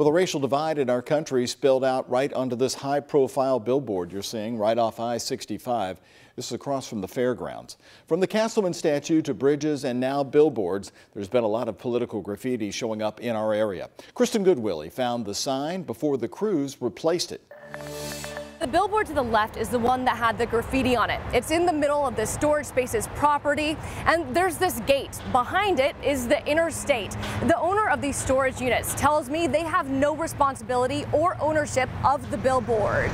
Well, the racial divide in our country spilled out right onto this high profile billboard you're seeing right off I 65. This is across from the fairgrounds. From the Castleman statue to bridges and now billboards, there's been a lot of political graffiti showing up in our area. Kristen Goodwillie found the sign before the crews replaced it. The billboard to the left is the one that had the graffiti on it. It's in the middle of the storage space's property, and there's this gate. Behind it is the interstate. The owner of these storage units tells me they have no responsibility or ownership of the billboard.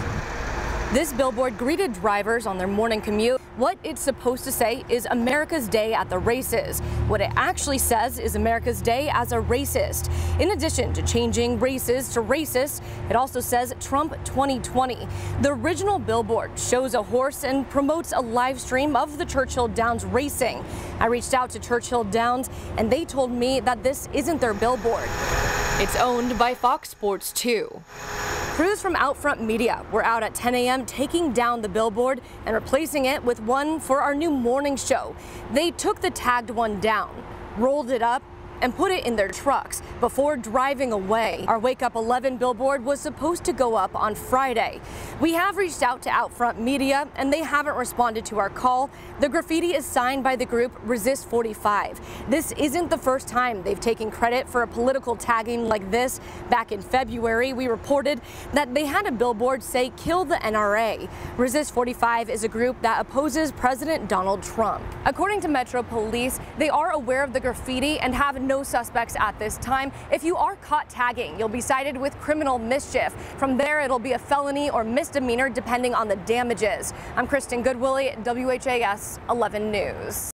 This billboard greeted drivers on their morning commute. What it's supposed to say is America's Day at the races. What it actually says is America's Day as a racist. In addition to changing races to racist, it also says Trump 2020. The original billboard shows a horse and promotes a live stream of the Churchill Downs racing. I reached out to Churchill Downs and they told me that this isn't their billboard. It's owned by Fox Sports 2. Crews from Outfront Media were out at 10 a.m. taking down the billboard and replacing it with one for our new morning show. They took the tagged one down, rolled it up, and put it in their trucks before driving away. Our Wake Up 11 billboard was supposed to go up on Friday. We have reached out to Outfront Media and they haven't responded to our call. The graffiti is signed by the group Resist 45. This isn't the first time they've taken credit for a political tagging like this. Back in February, we reported that they had a billboard say kill the NRA. Resist 45 is a group that opposes President Donald Trump. According to Metro Police, they are aware of the graffiti and have no suspects at this time. If you are caught tagging, you'll be cited with criminal mischief. From there, it'll be a felony or misdemeanor depending on the damages. I'm Kristen Goodwillie, WHAS 11 News.